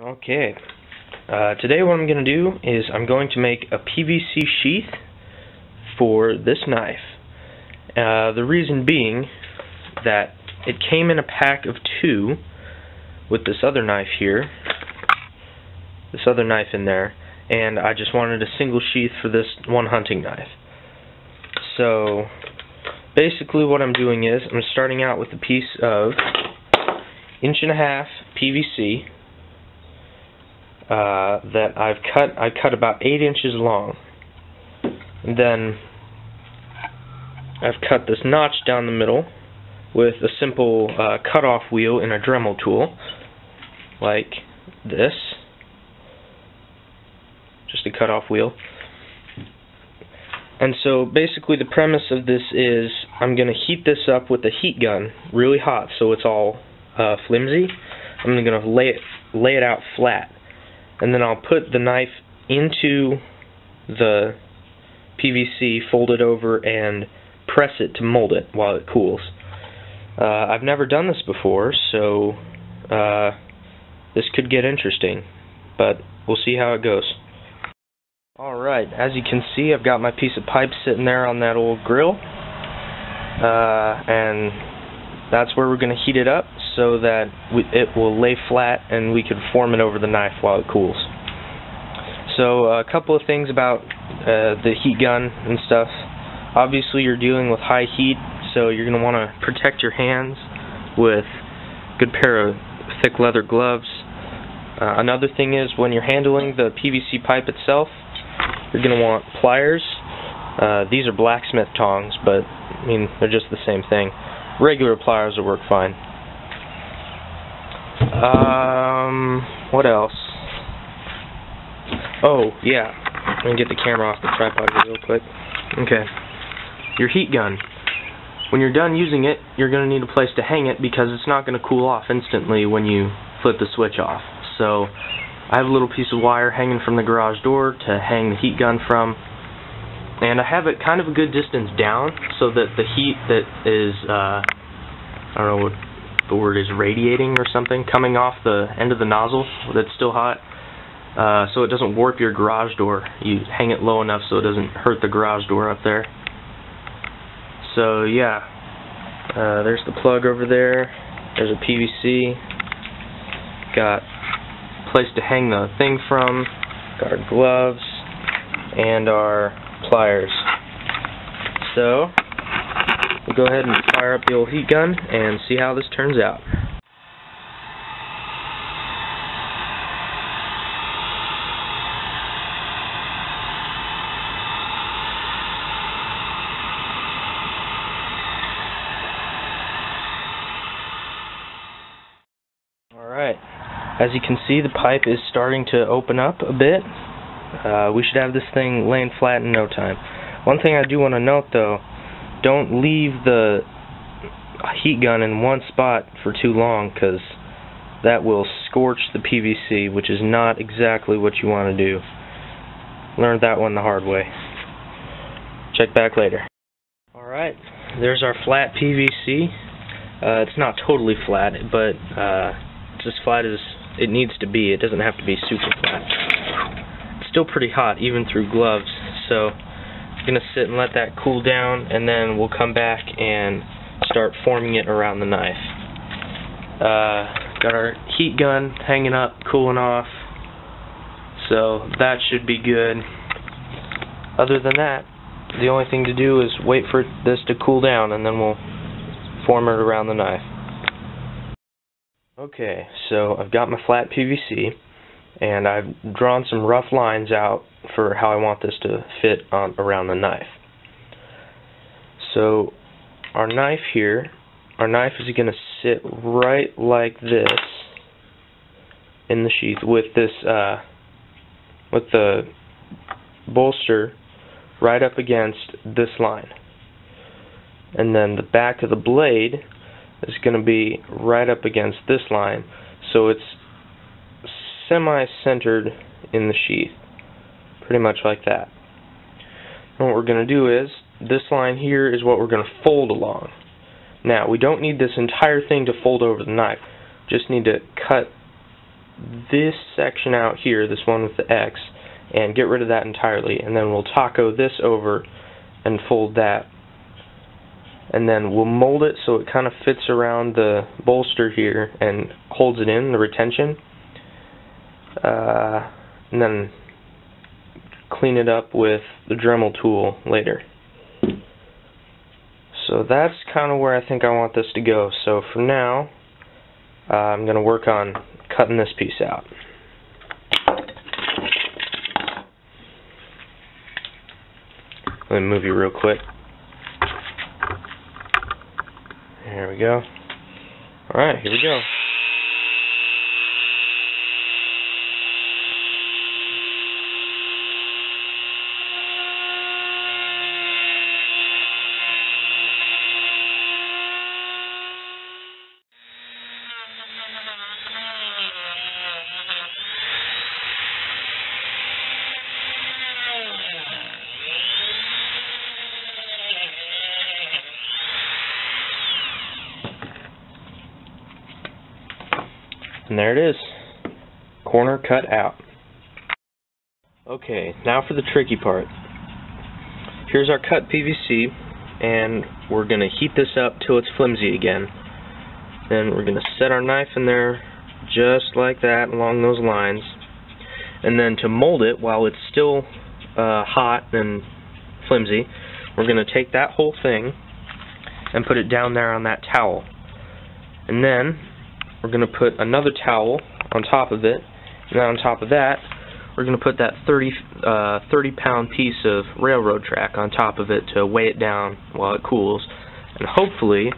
Okay, uh, today what I'm going to do is I'm going to make a PVC sheath for this knife. Uh, the reason being that it came in a pack of two with this other knife here, this other knife in there, and I just wanted a single sheath for this one hunting knife. So basically what I'm doing is I'm starting out with a piece of inch and a half PVC uh, that I've cut. I cut about eight inches long. And then I've cut this notch down the middle with a simple uh, cut-off wheel and a Dremel tool, like this. Just a cut-off wheel. And so basically the premise of this is I'm going to heat this up with a heat gun really hot so it's all uh, flimsy. I'm going to lay it, lay it out flat and then I'll put the knife into the PVC, fold it over, and press it to mold it while it cools. Uh, I've never done this before, so uh, this could get interesting, but we'll see how it goes. Alright, as you can see, I've got my piece of pipe sitting there on that old grill, uh, and that's where we're going to heat it up so that we, it will lay flat and we can form it over the knife while it cools. So uh, a couple of things about uh, the heat gun and stuff. Obviously you're dealing with high heat so you're going to want to protect your hands with a good pair of thick leather gloves. Uh, another thing is when you're handling the PVC pipe itself you're going to want pliers. Uh, these are blacksmith tongs but I mean they're just the same thing. Regular pliers will work fine. Um, what else? Oh, yeah. Let me get the camera off the tripod real quick. Okay. Your heat gun. When you're done using it, you're going to need a place to hang it because it's not going to cool off instantly when you flip the switch off. So, I have a little piece of wire hanging from the garage door to hang the heat gun from. And I have it kind of a good distance down so that the heat that is, uh, I don't know the word is radiating or something, coming off the end of the nozzle that's still hot. Uh, so it doesn't warp your garage door. You hang it low enough so it doesn't hurt the garage door up there. So yeah, uh, there's the plug over there. There's a PVC. Got place to hang the thing from. Got our gloves and our pliers. So we'll go ahead and fire up the old heat gun and see how this turns out. Alright, as you can see the pipe is starting to open up a bit. Uh, we should have this thing laying flat in no time. One thing I do want to note though, don't leave the heat gun in one spot for too long because that will scorch the PVC which is not exactly what you want to do. Learned that one the hard way. Check back later. Alright, there's our flat PVC. Uh, it's not totally flat, but uh, it's as flat as it needs to be. It doesn't have to be super flat. It's still pretty hot, even through gloves, so going to sit and let that cool down and then we'll come back and start forming it around the knife. Uh, got our heat gun hanging up, cooling off, so that should be good. Other than that, the only thing to do is wait for this to cool down and then we'll form it around the knife. Okay, so I've got my flat PVC and I've drawn some rough lines out for how I want this to fit on around the knife. So our knife here, our knife is going to sit right like this in the sheath with this uh, with the bolster right up against this line. And then the back of the blade is going to be right up against this line. So it's semi-centered in the sheath. Pretty much like that. And what we're going to do is, this line here is what we're going to fold along. Now, we don't need this entire thing to fold over the knife. Just need to cut this section out here, this one with the X, and get rid of that entirely. And then we'll taco this over and fold that. And then we'll mold it so it kind of fits around the bolster here and holds it in, the retention. Uh, and then clean it up with the Dremel tool later. So that's kind of where I think I want this to go. So for now, uh, I'm going to work on cutting this piece out. Let me move you real quick. There we go. Alright, here we go. And there it is. Corner cut out. Okay, now for the tricky part. Here's our cut PVC, and we're going to heat this up till it's flimsy again. Then we're going to set our knife in there just like that along those lines. And then to mold it while it's still uh, hot and flimsy, we're going to take that whole thing and put it down there on that towel. And then we're going to put another towel on top of it, and then on top of that, we're going to put that 30, uh, 30 pound piece of railroad track on top of it to weigh it down while it cools, and hopefully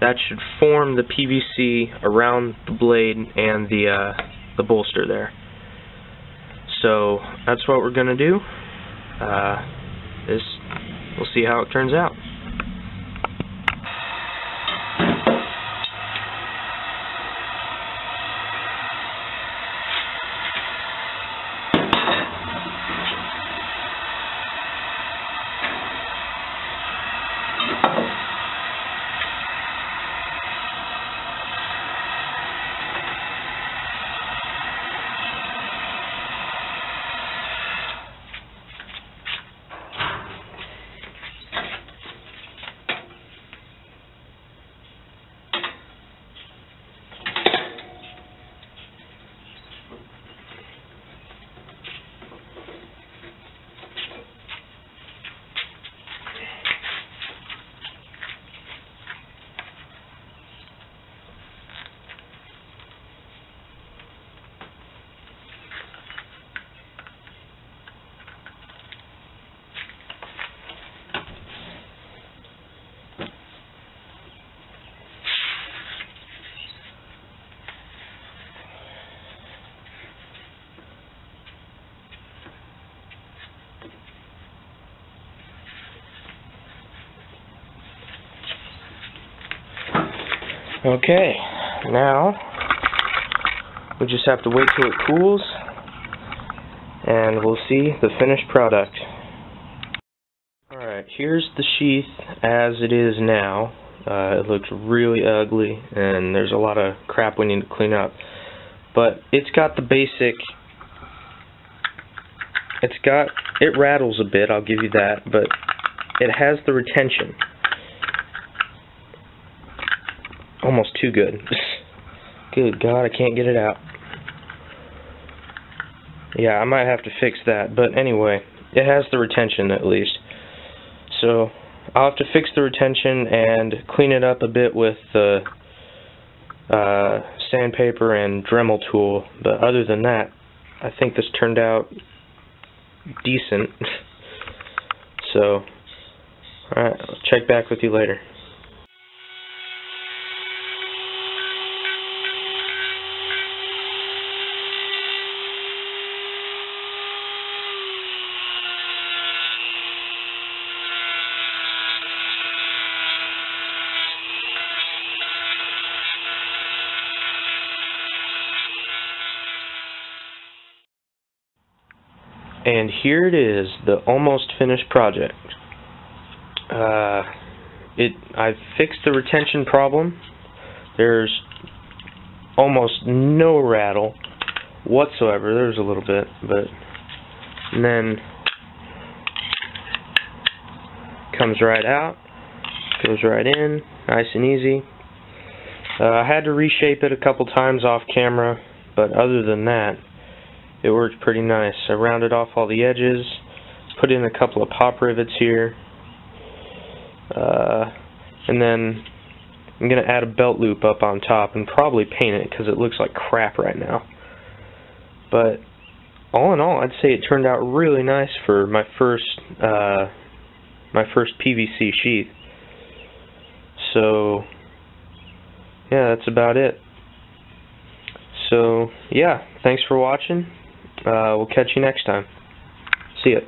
that should form the PVC around the blade and the, uh, the bolster there. So that's what we're going to do. Uh, this, we'll see how it turns out. Okay, now we just have to wait till it cools and we'll see the finished product. Alright, here's the sheath as it is now. Uh, it looks really ugly and there's a lot of crap we need to clean up. But it's got the basic, it's got, it rattles a bit, I'll give you that, but it has the retention. almost too good. good God, I can't get it out. Yeah, I might have to fix that, but anyway, it has the retention at least. So, I'll have to fix the retention and clean it up a bit with the uh, sandpaper and Dremel tool, but other than that, I think this turned out decent. so, alright, I'll check back with you later. And here it is, the almost finished project. Uh, it I fixed the retention problem. There's almost no rattle whatsoever. There's a little bit, but and then comes right out, goes right in, nice and easy. Uh, I had to reshape it a couple times off camera, but other than that, it worked pretty nice. I rounded off all the edges, put in a couple of pop rivets here, uh, and then I'm going to add a belt loop up on top and probably paint it because it looks like crap right now. But all in all, I'd say it turned out really nice for my first uh, my first PVC sheath. So yeah, that's about it. So yeah, thanks for watching. Uh, we'll catch you next time. See ya.